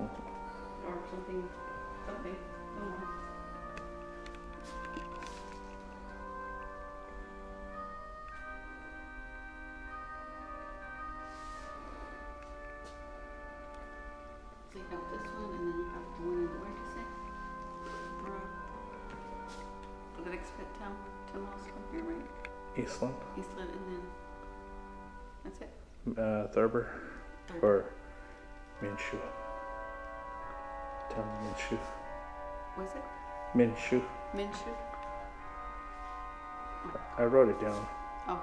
Or something, something, no more. You have this one and then you have the one in, where'd you say? Or, For the next bit town, ten miles from here, right? Eastland, Eastland and then, that's it? uh, Thurber, Third. or Minshu. Minshu. Was it Minshu. Minshu? I wrote it down. Oh,